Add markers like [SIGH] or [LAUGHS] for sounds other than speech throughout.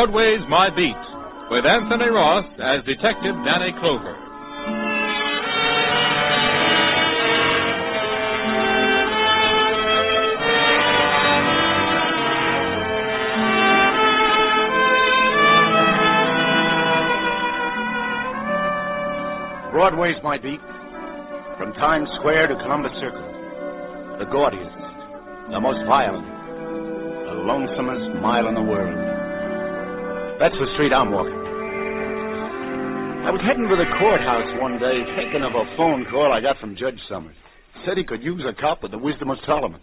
Broadway's My Beat, with Anthony Ross as Detective Danny Clover. Broadway's my beat. From Times Square to Columbus Circle. The gaudiest, the most violent, the lonesomest mile in the world. That's the street I'm walking. I was heading to the courthouse one day thinking of a phone call I got from Judge Summers. Said he could use a cop with the wisdom of Solomon.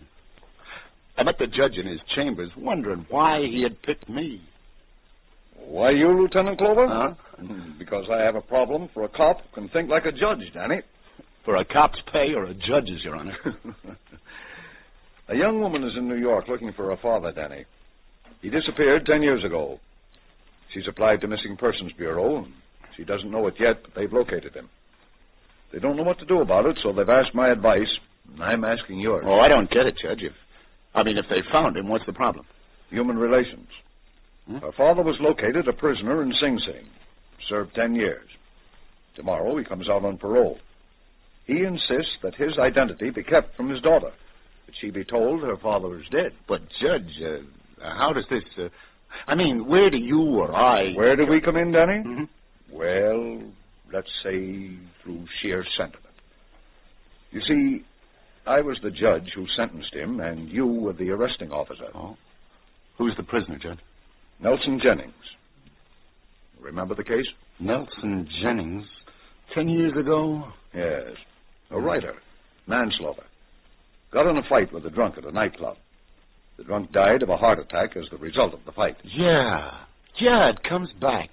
I met the judge in his chambers wondering why he had picked me. Why you, Lieutenant Clover? Huh? Hmm, because I have a problem for a cop who can think like a judge, Danny. For a cop's pay or a judge's, Your Honor? [LAUGHS] a young woman is in New York looking for her father, Danny. He disappeared ten years ago. She's applied to Missing Persons Bureau, she doesn't know it yet, but they've located him. They don't know what to do about it, so they've asked my advice, and I'm asking yours. oh, I don't get it, Judge. If, I mean, if they found him, what's the problem? Human relations. Hmm? Her father was located a prisoner in Sing Sing. Served ten years. Tomorrow he comes out on parole. He insists that his identity be kept from his daughter. That she be told her father is dead. But, Judge, uh, how does this. Uh, I mean, where do you or I. Where do we come in, Danny? Mhm. Well, let's say through sheer sentiment. You see, I was the judge who sentenced him, and you were the arresting officer. Oh. Who's the prisoner, Judge? Nelson Jennings. Remember the case? Nelson Jennings. Ten years ago? Yes. A writer. Manslaughter. Got in a fight with a drunk at a nightclub. The drunk died of a heart attack as the result of the fight. Yeah. Yeah, it comes back.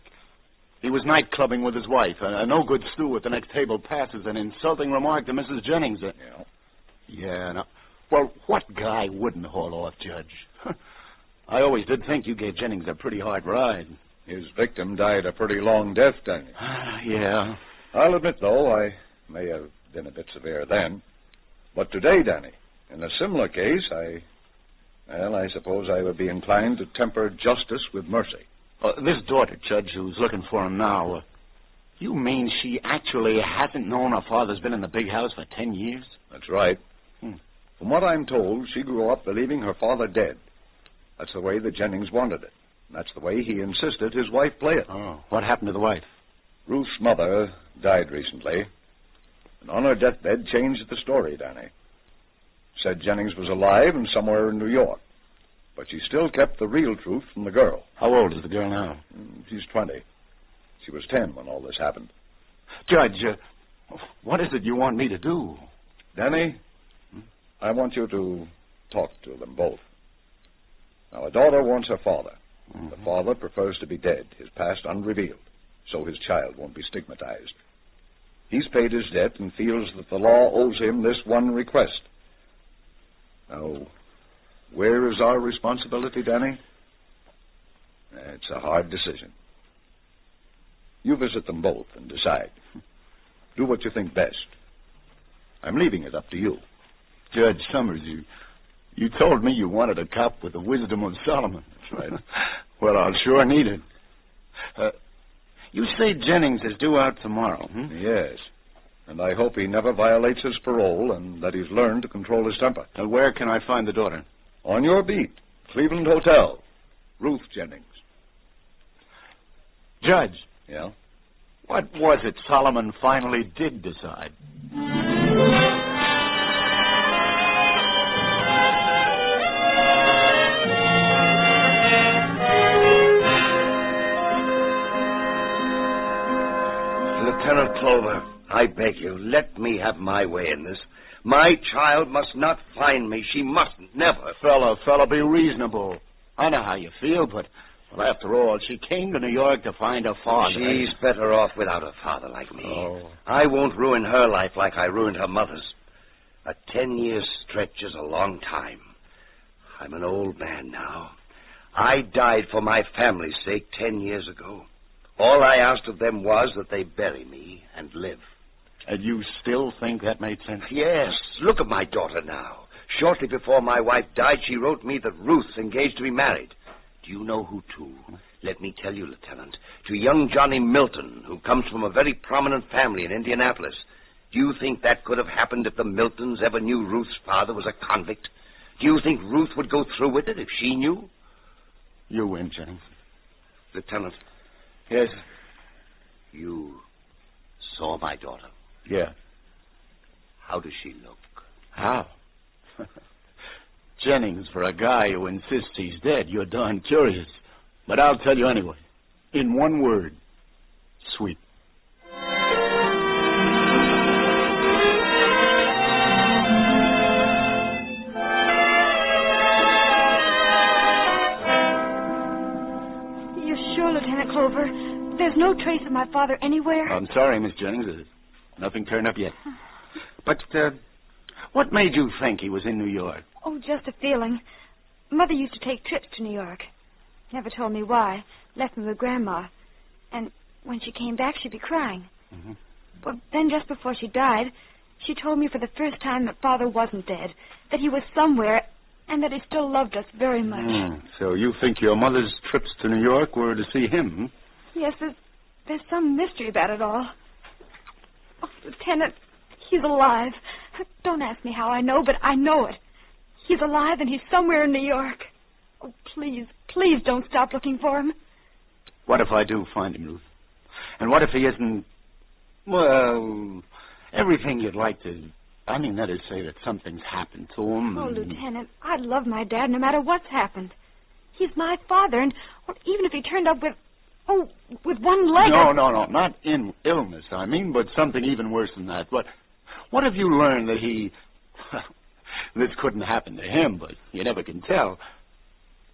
He was night clubbing with his wife. A, a no good stew at the next table passes an insulting remark to Mrs. Jennings. Uh, Yeah. yeah, no. Well, what guy wouldn't haul off, Judge? [LAUGHS] I always did think you gave Jennings a pretty hard ride. His victim died a pretty long death, Danny. [SIGHS] yeah. I'll admit, though, I may have been a bit severe then. But today, Danny, in a similar case, I. Well, I suppose I would be inclined to temper justice with mercy. Uh, this daughter, Judge, who's looking for him now, uh, you mean she actually hasn't known her father's been in the big house for ten years? That's right. Hmm. From what I'm told, she grew up believing her father dead. That's the way that Jennings wanted it. That's the way he insisted his wife play it. Oh. What happened to the wife? Ruth's mother died recently, and on her deathbed changed the story, Danny. Said Jennings was alive and somewhere in New York. But she still kept the real truth from the girl. How old is the girl now? Mm, She's 20. She was 10 when all this happened. Judge, uh, what is it you want me to do? Danny, I want you to talk to them both. Now, a daughter wants her father. The father prefers to be dead, his past unrevealed, so his child won't be stigmatized. He's paid his debt and feels that the law owes him this one request. Now, where is our responsibility, Danny? It's a hard decision. You visit them both and decide. Do what you think best. I'm leaving it up to you. Judge Summers, you you told me you wanted a cop with the wisdom of Solomon. That's right. [LAUGHS] well, I'll sure need it. Uh, you say Jennings is due out tomorrow, hmm? Yes. And I hope he never violates his parole and that he's learned to control his temper. Uh, where can I find the daughter? On your beat, Cleveland Hotel. Ruth Jennings. Judge, Yeah? what was it Solomon finally did decide? Lieutenant Clover, I beg you, let me have my way in this. My child must not find me. She mustn't, never. Fella, fella, be reasonable. I know how you feel, but well, after all, she came to New York to find her father. She's better off without a father like me. Oh. I won't ruin her life like I ruined her mother's. A ten year stretch is a long time. I'm an old man now. I died for my family's sake ten years ago. All I asked of them was that they bury me and live. And you still think that made sense? Yes, look at my daughter now. Shortly before my wife died, she wrote me that Ruth's engaged to be married. Do you know who to? Let me tell you, Lieutenant, to young Johnny Milton, who comes from a very prominent family in Indianapolis, do you think that could have happened if the Miltons ever knew Ruth's father was a convict? Do you think Ruth would go through with it if she knew? You win, Jennings. Lieutenant, Yes. you saw my daughter. Yeah. How does she look? How? [LAUGHS] Jennings, for a guy who insists he's dead, you're darn curious. But I'll tell you anyway. In one word. Sweet. You're sure, Lieutenant Clover? There's no trace of my father anywhere? I'm sorry, Miss Jennings. Nothing turned up yet. But, uh, what made you think he was in New York? Oh, just a feeling. Mother used to take trips to New York. Never told me why. Left me with Grandma. And when she came back, she'd be crying. Mhm. But then, just before she died, she told me for the first time that Father wasn't dead, that he was somewhere, and that he still loved us very much. Hmm, So you think your mother's trips to New York were to see him? hmm? Yes, there's, there's some mystery about it all. Oh, Lieutenant, he's alive. Don't ask me how I know, but I know it. He's alive and he's somewhere in New York. Oh, please, please don't stop looking for him. What if I do find him, Ruth? And what if he isn't, well, everything you'd like to. I mean, that is, say that something's happened to him. Oh, and- Lieutenant, I love my dad no matter what's happened. He's my father, and well, even if he turned up with, oh, with one leg. No, no, no, not in illness, I mean, but something even worse than that. What, what have you learned that he. [LAUGHS] this couldn't happen to him, but you never can tell.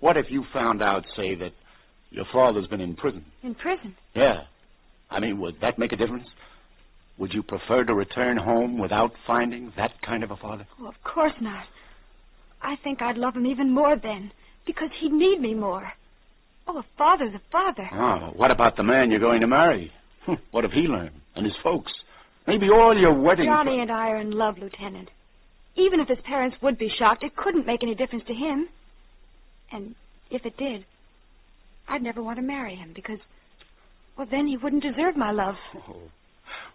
What if you found out, say, that your father's been in prison? In prison. Yeah. I mean, would that make a difference? Would you prefer to return home without finding that kind of a father? Oh, of course not. I think I'd love him even more then, because he'd need me more. Oh, a father's a father. Oh, what about the man you're going to marry? what have he learned? And his folks? Maybe all your wedding. Johnny and I are in love, Lieutenant. Even if his parents would be shocked, it couldn't make any difference to him. And if it did, I'd never want to marry him because, well, then he wouldn't deserve my love. Oh,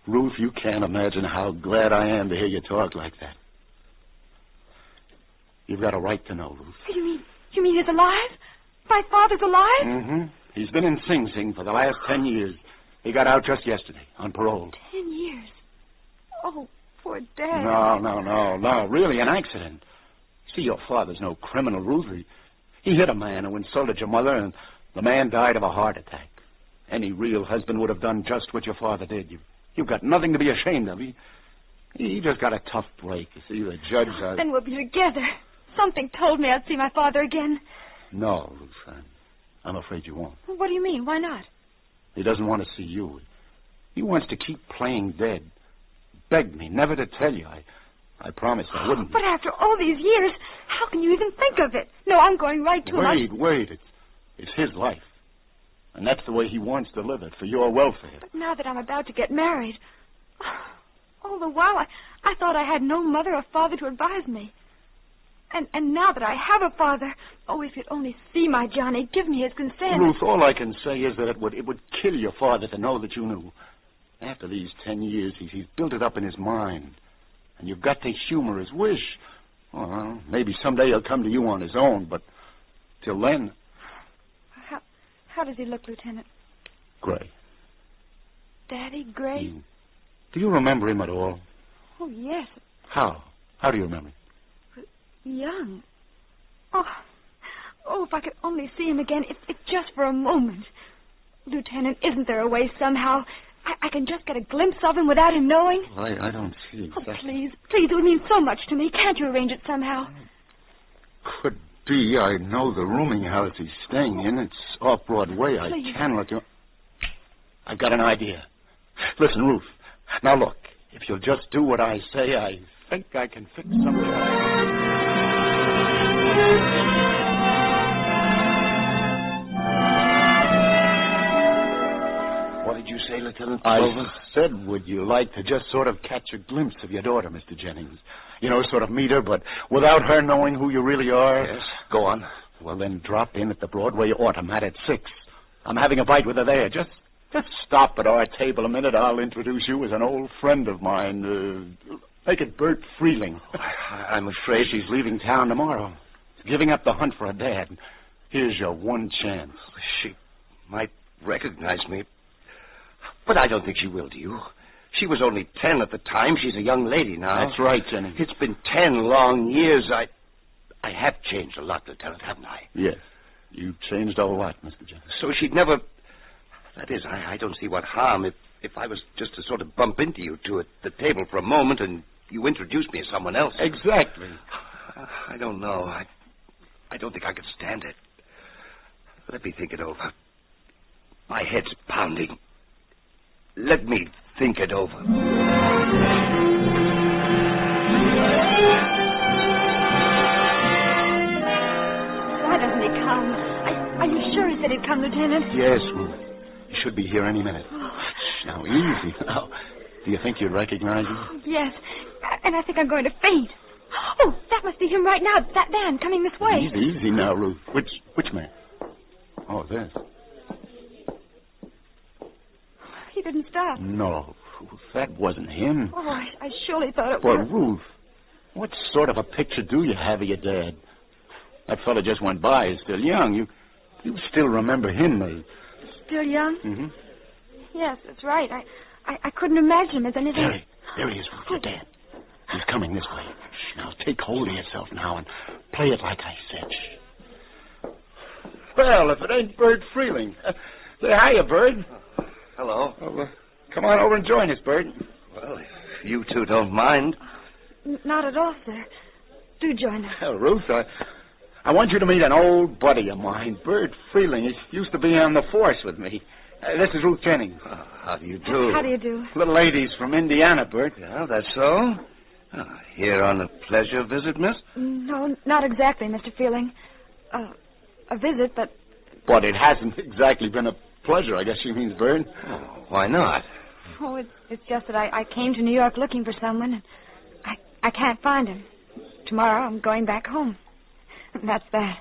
Ruth, you can't imagine how glad I am to hear you talk like that. You've got a right to know, Ruth. You mean, you mean he's alive? My father's alive? Mm-hmm. He's been in Sing Sing for the last ten years. He got out just yesterday on parole. Ten years. Oh, poor Dad. No, no, no, no. Really, an accident. See, your father's no criminal, Ruth. He, he hit a man who insulted your mother, and the man died of a heart attack. Any real husband would have done just what your father did. You, you've got nothing to be ashamed of. He, he just got a tough break. You see, the judge. Uh, Then we'll be together. Something told me I'd see my father again. No, Ruth. I'm, I'm afraid you won't. What do you mean? Why not? He doesn't want to see you. He wants to keep playing dead. Begged me never to tell you. I, I promised I wouldn't. But after all these years, how can you even think of it? No, I'm going right to him. Wait, wait. It's, it's his life. And that's the way he wants to live it, for your welfare. But now that I'm about to get married, [SIGHS] all the while I, I thought I had no mother or father to advise me. And and now that I have a father, oh, if you'd only see my Johnny, give me his consent. Ruth, all I can say is that it would it would kill your father to know that you knew. After these ten years, he's, he's built it up in his mind. And you've got to humor his wish. Well, maybe someday he'll come to you on his own, but till then, How, how does he look, Lieutenant? Gray. Daddy Gray? You- Do you remember him at all? Oh, yes. How? How do you remember him? Young. Oh, oh, if I could only see him again, if, if just for a moment. Lieutenant, isn't there a way somehow I, I can just get a glimpse of him without him knowing? I, I don't see Oh, exactly. please, please, it would mean so much to me. Can't you arrange it somehow? Could be. I know the rooming house he's staying in. It's off Broadway. I Please. can look you. I've got an idea. Listen, Ruth. Now look, if you'll just do what I say, I think I can fix something. What did you say, Lieutenant I Clover? said, would you like to just sort of catch a glimpse of your daughter, Mr. Jennings? You know, sort of meet her, but without her knowing who you really are? Yes. Go on. Well, then drop in at the Broadway Automat at 6. I'm having a bite with her there. Just just stop at our table a minute. I'll introduce you as an old friend of mine. Uh, make it Bert Freeling. I- I'm afraid She's leaving town tomorrow. Giving up the hunt for a dad. Here's your one chance. Oh, she might recognize me. But I don't think she will, do you? She was only ten at the time. She's a young lady now. That's right, Jennings. It's been ten long years. I I have changed a lot, Lieutenant, haven't I? Yes. You've changed a lot, Mr. Jennings. So she'd never. That is, I, I don't see what harm if if I was just to sort of bump into you two at the table for a moment and you introduced me as someone else. Exactly. I don't know. I I don't think I could stand it. Let me think it over. My head's pounding. Let me think it over. Why doesn't he come? Are, are you sure he said he'd come, Lieutenant? Yes, Ruth. He should be here any minute. Oh. Shh, Now, easy. Now, do you think you'd recognize him? Yes. And I think I'm going to faint. Oh, that must be him right now. That man coming this way. Easy, easy now, Ruth. Which which man? Oh, this. He didn't stop. No, Ruth, that wasn't him. Oh, I, I surely thought it was. Well, Ruth, what sort of a picture do you have of your dad? That fellow just went by. He's still young. You you still remember him, maybe? Still young? Mm-hmm. Yes, that's right. I, I, I couldn't imagine him as anything. There he, there he is, Ruth, your dad. He's coming this way. Shh, now take hold of yourself now and play it like I said. Well, if it ain't Bert Freeling. Uh, say hiya, Bert. Hello. Oh, uh, come on over and join us, Bert. Well, if you two don't mind. N- Not at all, sir. Do join us. Well, Ruth, I, I want you to meet an old buddy of mine, Bert Freeling. He used to be on the force with me. Uh, this is Ruth Jennings. Uh, how do you do? How do you do? Little lady's from Indiana, Bert. Yeah, that's so. Ah, here on a pleasure visit, miss? No, not exactly, Mr. Freeling. Uh, a visit, but But it hasn't [LAUGHS] exactly been a pleasure, I guess she means, Bert. Oh, why not? oh, it, it's just that I, I came to New York looking for someone, and I I can't find him. Tomorrow I'm going back home. [LAUGHS] That's that.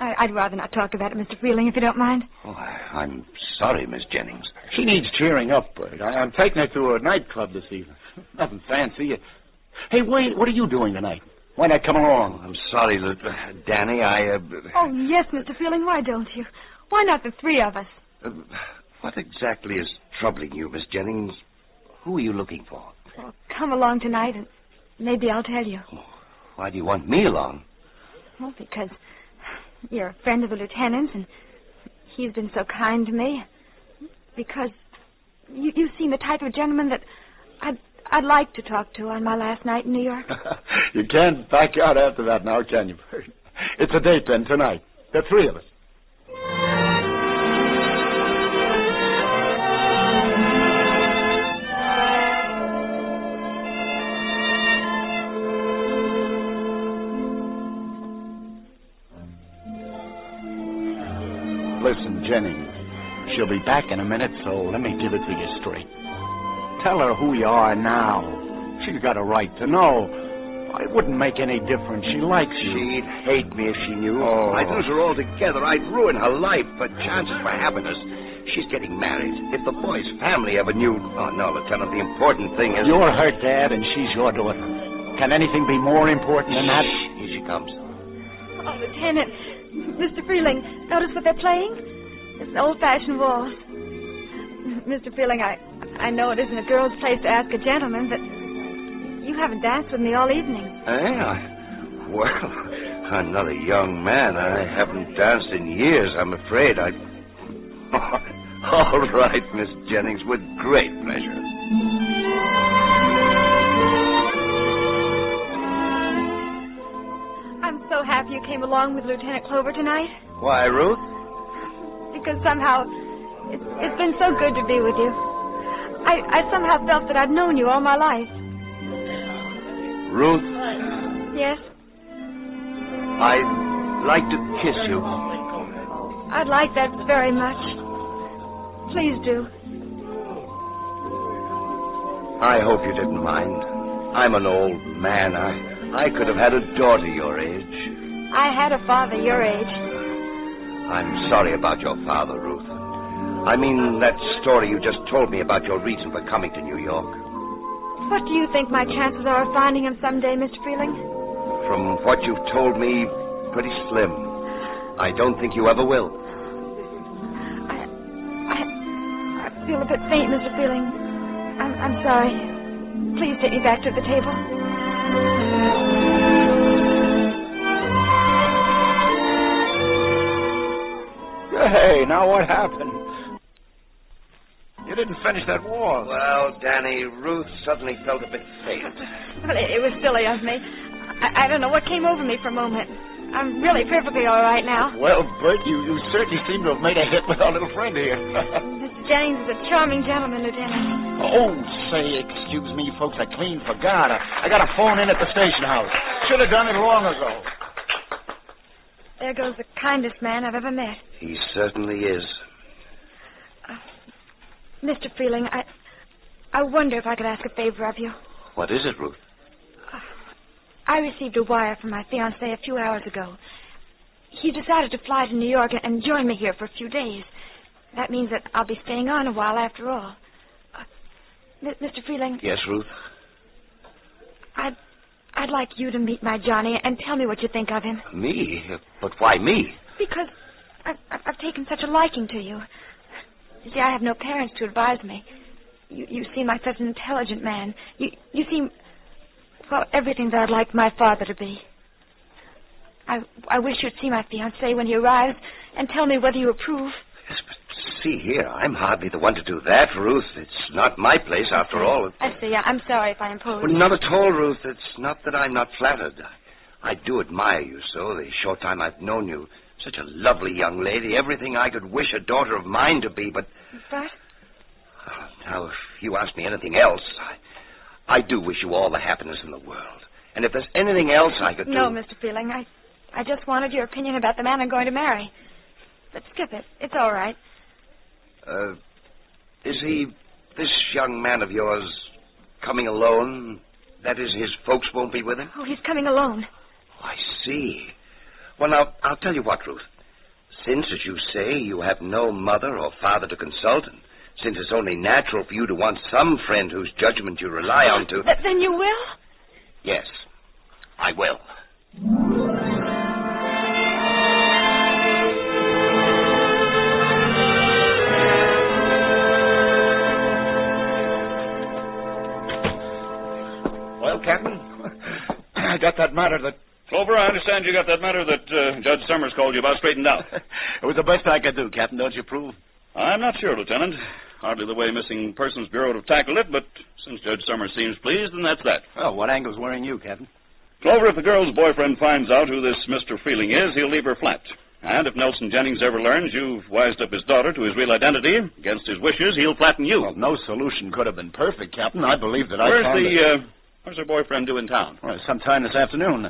I, I'd rather not talk about it, Mr. Freeling, if you don't mind. Oh, I, I'm sorry, Miss Jennings. She needs cheering up, Bert. I, I'm taking her to a nightclub this evening. [LAUGHS] Nothing fancy. Hey, wait, what are you doing tonight? Why not come along? I'm sorry, Lu- uh, Danny. I. Uh, Oh, yes, Mr. Freeling, why don't you? Why not the three of us? uh, what exactly is troubling you, Miss Jennings? Who are you looking for? Well, come along tonight, and maybe I'll tell you. Why do you want me along? Well, because you're a friend of the lieutenant's, and he's been so kind to me. Because you, you seem the type of gentleman that I'd I'd like to talk to on my last night in New York. [LAUGHS] you can't back out after that now, can you? [LAUGHS] It's a date then tonight. The three of us. Jennings. She'll be back in a minute, so let me give it to you straight. Tell her who you are now. She's got a right to know. It wouldn't make any difference. She likes you. She'd hate me if she knew. Oh. I'd lose her altogether. I'd ruin her life. But chances for happiness. She's getting married. If the boy's family ever knew. Oh, no, Lieutenant. The important thing is. You're her dad, and she's your daughter. Can anything be more important than that? Shh, Here she comes. Oh, Lieutenant, Mr. Freeling, notice what they're playing? It's an old-fashioned waltz. Mr. Freeling, I I know it isn't a girl's place to ask a gentleman, but you haven't danced with me all evening. Eh? I, well, I'm not a young man. I haven't danced in years, I'm afraid. I. [LAUGHS] All right, Miss Jennings, with great pleasure. I'm so happy you came along with Lieutenant Clover tonight. Why, Ruth? Because somehow it's, it's been so good to be with you. I, I somehow felt that I'd known you all my life. Ruth, Yes, I'd like to kiss you. I'd like that very much. Please do. I hope you didn't mind. I'm an old man. I, I could have had a daughter your age. I had a father your age. I'm sorry about your father, Ruth. I mean that story you just told me about your reason for coming to New York. What do you think my chances are of finding him someday, Mr. Freeling? From what you've told me, pretty slim. I don't think you ever will. I, I, I feel a bit faint, Mr. Freeling. I'm, I'm sorry. Please take me back to the table. Hey, now what happened? You didn't finish that wall. Well, Danny, Ruth suddenly felt a bit faint. Well, it, it was silly of me. I, I don't know what came over me for a moment. I'm really perfectly all right now. Well, Bert, you, you certainly seem to have made a hit with our little friend here. [LAUGHS] Mr. Jennings is a charming gentleman, Lieutenant. oh, say, excuse me, folks. I clean forgot. I, I got a phone in at the station house. Should have done it long ago. There goes the kindest man I've ever met. He certainly is. Mr. Freeling, I, I wonder if I could ask a favor of you. What is it, Ruth? I received a wire from my fiancé a few hours ago. He decided to fly to New York and join me here for a few days. That means that I'll be staying on a while after all. Uh, Mr. Freeling, Yes, Ruth? I'd, I'd like you to meet my Johnny and tell me what you think of him. Me? But why me? Because I've, I've- taken such a liking to you. You see, I have no parents to advise me. You, you seem like such an intelligent man. You, you seem, well, everything that I'd like my father to be. I, I wish you'd see my fiancé when he arrives and tell me whether you approve. Yes, but see here, I'm hardly the one to do that, Ruth. It's not my place, after all. I see. I'm sorry if I impose. Well, not at all, Ruth. It's not that I'm not flattered. I do admire you so, the short time I've known you. Such a lovely young lady, everything I could wish a daughter of mine to be, but But now, if you ask me anything else, I, I do wish you all the happiness in the world. And if there's anything else I could no, do. Mr. Freeling, I, I just wanted your opinion about the man I'm going to marry. But skip it. It's all right. Uh, is he, this young man of yours, coming alone? That is, his folks won't be with him? Oh, he's coming alone. Oh, I see. Well, now, I'll tell you what, Ruth. Since, as you say, you have no mother or father to consult, and since it's only natural for you to want some friend whose judgment you rely on to. Th- then you will? Yes, I will. Understand you got that matter that uh, Judge Summers called you about straightened out. [LAUGHS] it was the best I could do, Captain. Don't you approve? I'm not sure, Lieutenant. Hardly the way Missing Persons Bureau would have tackled it, but since Judge Summers seems pleased, then that's that. Well, what angle's worrying you, Captain? Clover, if the girl's boyfriend finds out who this Mr. Freeling is, he'll leave her flat. And if Nelson Jennings ever learns you've wised up his daughter to his real identity, against his wishes, he'll flatten you. Well, no solution could have been perfect, Captain. I believe that I where's found the, it- uh, where's her boyfriend due in town? Well, sometime this afternoon.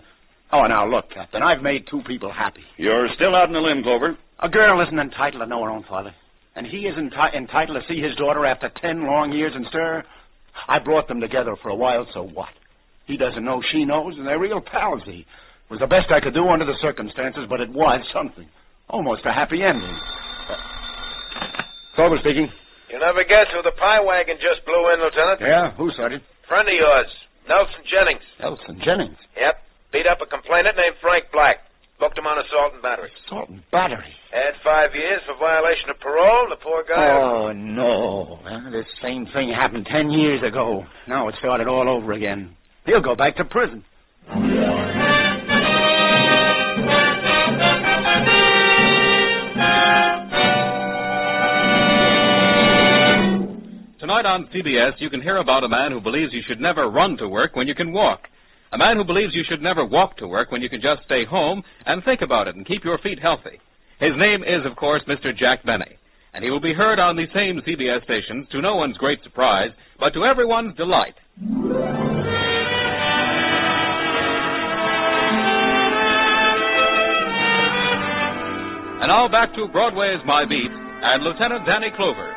Oh, now look, Captain. I've made two people happy. You're still out in the limb, Clover. A girl isn't entitled to know her own father, and he isn't enti- entitled to see his daughter after ten long years in stir. I brought them together for a while, so what? He doesn't know she knows, and they're real pals. He it was the best I could do under the circumstances, but it was something, almost a happy ending. Clover speaking. You never guess who the pie wagon just blew in, Lieutenant. Yeah, who, Sergeant? Friend of yours, Nelson Jennings. Nelson Jennings. Yep. Beat up a complainant named Frank Black. Booked him on assault and battery. Assault and battery. Had five years for violation of parole. The poor guy. Oh, no. Well, this same thing happened ten years ago. Now it started all over again. He'll go back to prison. Tonight on CBS, you can hear about a man who believes you should never run to work when you can walk. A man who believes you should never walk to work when you can just stay home and think about it and keep your feet healthy. His name is, of course, Mr. Jack Benny. And he will be heard on the same CBS stations to no one's great surprise, but to everyone's delight. And now back to Broadway's My Beat and Lieutenant Danny Clover.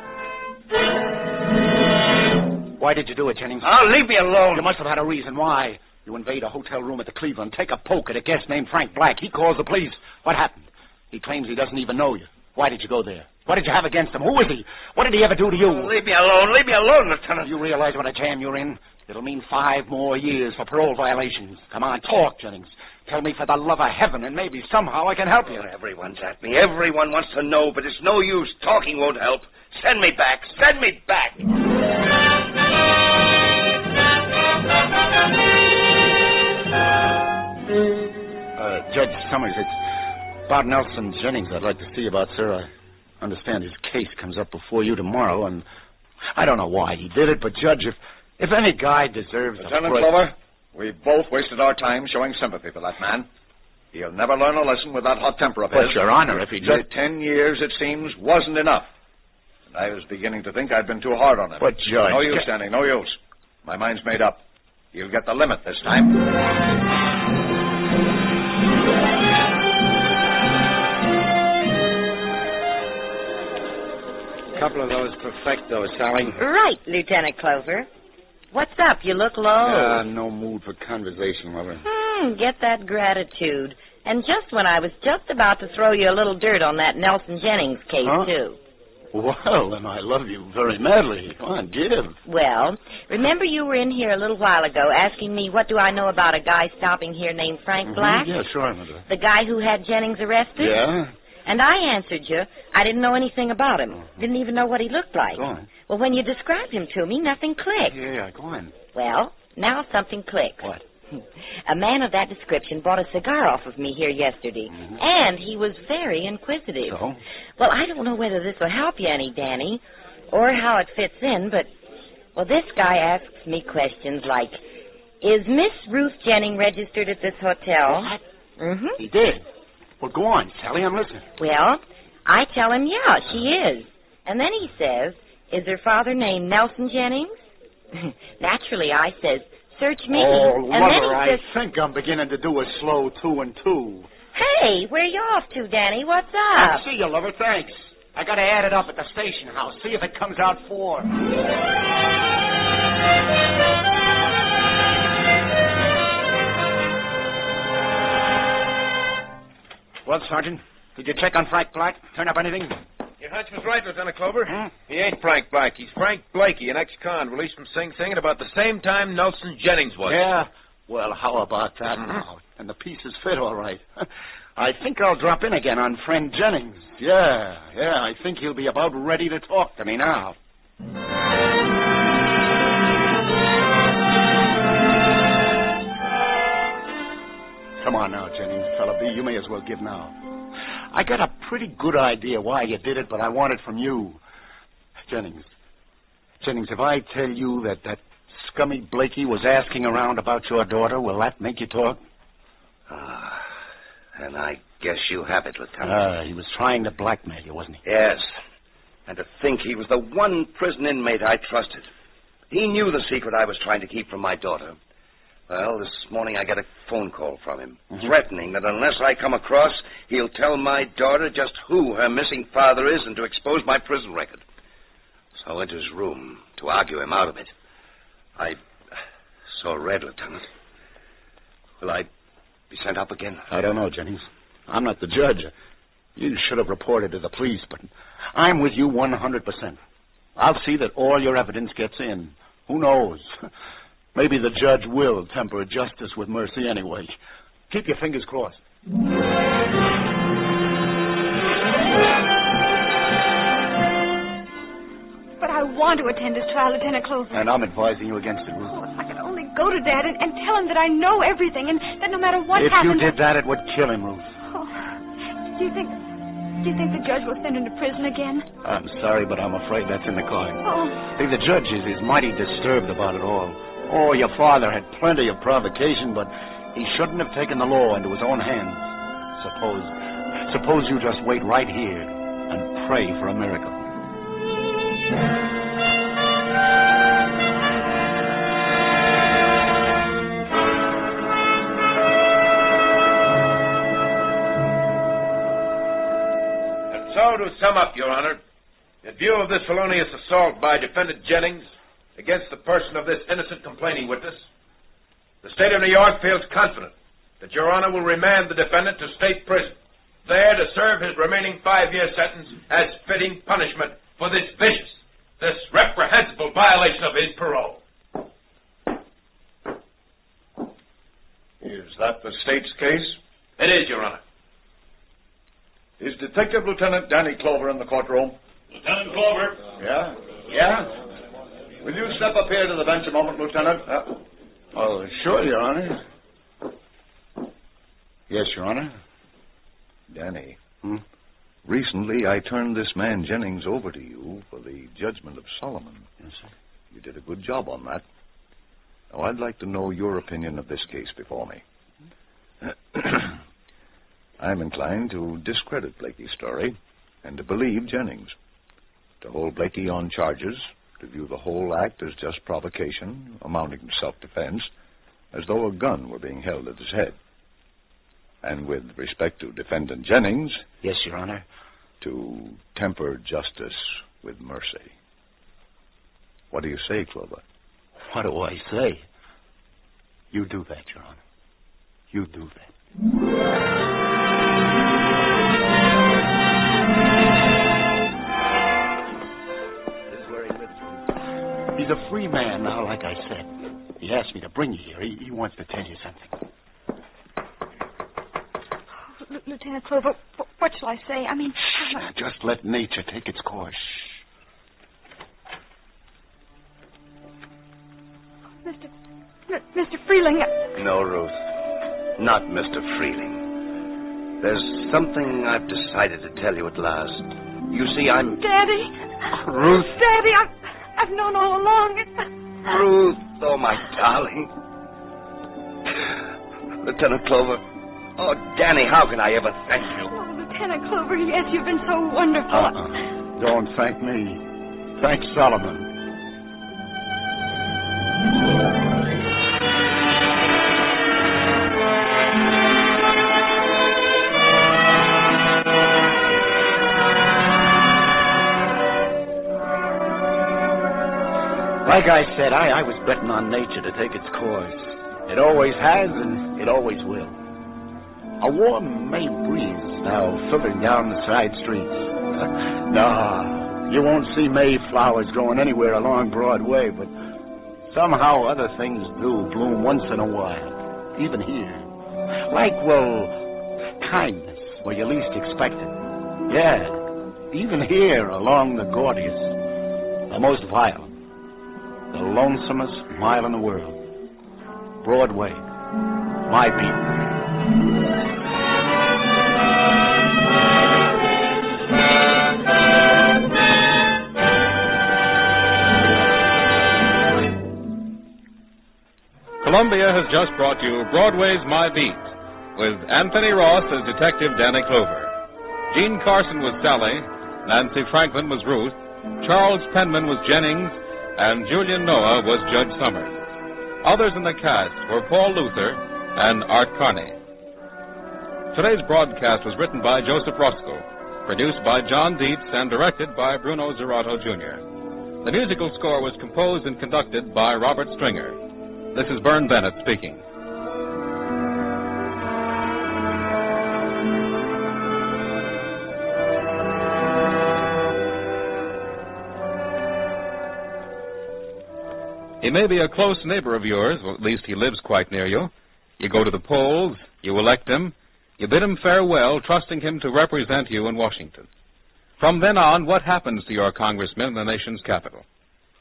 Why did you do it, Jennings? Oh, leave me alone. You must have had a reason why. You invade a hotel room at the Cleveland, take a poke at a guest named Frank Black. He calls the police. What happened? He claims he doesn't even know you. Why did you go there? What did you have against him? Who is he? What did he ever do to you? Leave me alone. Leave me alone, Lieutenant. You realize what a jam you're in? It'll mean five more years for parole violations. Come on, talk, Jennings. Tell me for the love of heaven, and maybe somehow I can help you. Everyone's at me. Everyone wants to know, but it's no use. Talking won't help. Send me back. Send me back. Uh, Judge Summers, it's Bob Nelson Jennings I'd like to see about, sir. I understand his case comes up before you tomorrow, and I don't know why he did it, but, Judge, if, if any guy deserves Lieutenant a... Clover, we've both wasted our time showing sympathy for that man. He'll never learn a lesson with that hot temper of But, his. Your Honor, if he The did... ten years, it seems, wasn't enough. And I was beginning to think I'd been too hard on him. But, Judge... no use standing, no use. My mind's made up. He'll get the limit this time. A couple of those perfectos, Sally. Right, Lieutenant Clover. What's up? You look low. Uh, no mood for conversation, Mother. Hmm, get that gratitude. And just when I was just about to throw you a little dirt on that Nelson Jennings case, Huh? too. Well, then I love you very madly. Come on, give. Well, remember you were in here a little while ago asking me what do I know about a guy stopping here named Frank Black? Mhm, Yeah, sure, Mother. The guy who had Jennings arrested? Yeah? And I answered you, I didn't know anything about him. Didn't even know what he looked like. Go on. Well, when you described him to me, nothing clicked. Yeah, yeah, go on. Well, now something clicked. What? [LAUGHS] A man of that description bought a cigar off of me here yesterday, and he was very inquisitive. So? Well, I don't know whether this will help you any, Danny, or how it fits in, but, well, this guy asks me questions like, Is Miss Ruth Jennings registered at this hotel? What? Mm-hmm. He did. Well, go on, Sally. I'm listening. Well, I tell him, yeah, she is. And then he says, Is her father named Nelson Jennings? [LAUGHS] Naturally, I says, Search me. Oh, and Mother, he I says, think I'm beginning to do a slow two and two. Hey, where you off to, Danny? What's up? I up? see you, lover. Thanks. I got to add it up at the station house. See if it comes out four. Well, Sergeant, did you check on Frank Black? Turn up anything? Your hunch was right, Lieutenant Clover. Hmm? He ain't Frank Black. He's Frank Blakey, an ex-con released from Sing Sing at about the same time Nelson Jennings was. Yeah. Well, how about that now? And the pieces fit all right. [LAUGHS] I think I'll drop in again on friend Jennings. Yeah, yeah, I think he'll be about ready to talk to me now. Come on now, Jennings, fella B, you may as well give now. I got a pretty good idea why you did it, but I want it from you. Jennings. Jennings, if I tell you that that scummy Blakey was asking around about your daughter, will that make you talk? Ah, and I guess you have it, Lieutenant. Ah, he was trying to blackmail you, wasn't he? Yes. And to think he was the one prison inmate I trusted. He knew the secret I was trying to keep from my daughter. Well, this morning I got a phone call from him, mm-hmm. threatening that unless I come across, he'll tell my daughter just who her missing father is and to expose my prison record. So I went to his room to argue him out of it. I saw red, Lieutenant. Will I be sent up again? I don't know, Jennings. I'm not the judge. You should have reported to the police, but I'm with you 100%. I'll see that all your evidence gets in. Who knows? [LAUGHS] Maybe the judge will temper justice with mercy anyway. Keep your fingers crossed. But I want to attend his trial, Lieutenant Clover. And I'm advising you against it, Oh, Ruth. if I could only go to Dad and, and tell him that I know everything and that no matter what if happens. you did that, it would kill him, Ruth. Oh, do you think? Do you think the judge will send him to prison again? I'm sorry, but I'm afraid that's in the cards. Oh, See, the judge is, is mighty disturbed about it all. Oh, your father had plenty of provocation, but he shouldn't have taken the law into his own hands. Suppose, suppose you just wait right here and pray for a miracle. And so, to sum up, Your Honor, in view of this felonious assault by Defendant Jennings against the person of this innocent complaining witness, the State of New York feels confident that Your Honor will remand the defendant to state prison there to serve his remaining five-year sentence as fitting punishment for this vicious, this reprehensible violation of his parole. Is that the state's case? It is, Your Honor. Is Detective Lieutenant Danny Clover in the courtroom? Lieutenant Clover. Yeah? Yeah? Will you step up here to the bench a moment, Lieutenant? Uh, Oh, sure, Your Honor. Yes, Your Honor. Danny. Hmm? Recently, I turned this man Jennings over to you for the judgment of Solomon. Yes, sir. You did a good job on that. Now, I'd like to know your opinion of this case before me. [CLEARS THROAT] I'm inclined to discredit Blakey's story and to believe Jennings. To hold Blakey on charges, to view the whole act as just provocation, amounting to self defense, as though a gun were being held at his head. And with respect to defendant Jennings, Yes, Your Honor. to temper justice with mercy. What do you say, Clover? What do I say? You do that, Your Honor. You do that. He's a free man now, like I said. He asked me to bring you here. He, he wants to tell you something. L- Lieutenant Clover, wh- what shall I say? I mean, Now, just let nature take its course. Mr. M- Mr. Freeling, uh, No, Ruth. Not Mr. Freeling. There's something I've decided to tell you at last. You see, I'm. Daddy. Ruth. Daddy, I've, I've known all along. It's. Ruth, oh, my darling. Lieutenant Clover. Oh, Danny, how can I ever thank you? Oh, Lieutenant Clover, yes, you've been so wonderful. Uh-uh. Don't thank me. Thank Solomon. Like I said, I, I was betting on nature to take its course. It always has, and it always will. A warm May breeze now filtering down the side streets. [LAUGHS] nah, you won't see May flowers growing anywhere along Broadway, but somehow other things do bloom once in a while, even here. Like, well, kindness where you least expect it. Yeah, even here along the gaudiest, the most violent, the lonesomest mile in the world. Broadway, my beat. Columbia has just brought you Broadway's My Beat with Anthony Ross as Detective Danny Clover. Gene Carson was Sally, Nancy Franklin was Ruth, Charles Penman was Jennings, and Julian Noa was Judge Summers. Others in the cast were Paul Luther and Art Carney. Today's broadcast was written by Joseph Roscoe, produced by John Dietz, and directed by Bruno Zirato Jr. The musical score was composed and conducted by Robert Stringer. This is Bern Bennett speaking. He may be a close neighbor of yours, or at least he lives quite near you. You go to the polls, you elect him, you bid him farewell, trusting him to represent you in Washington. From then on, what happens to your congressman in the nation's capital?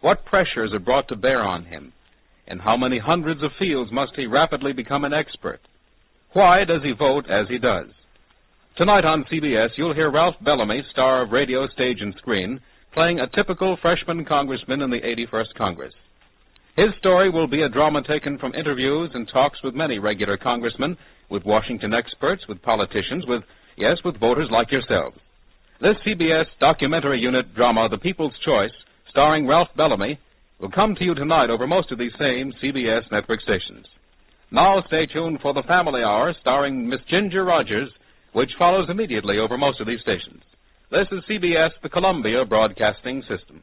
What pressures are brought to bear on him? In how many hundreds of fields must he rapidly become an expert? Why does he vote as he does? Tonight on CBS, you'll hear Ralph Bellamy, star of radio, stage, and screen, playing a typical freshman congressman in the 81st Congress. His story will be a drama taken from interviews and talks with many regular congressmen, with Washington experts, with politicians, with, yes, with voters like yourselves. This CBS documentary unit drama, The People's Choice, starring Ralph Bellamy, will come to you tonight over most of these same CBS network stations. Now stay tuned for the Family Hour starring Miss Ginger Rogers, which follows immediately over most of these stations. This is CBS, the Columbia Broadcasting System.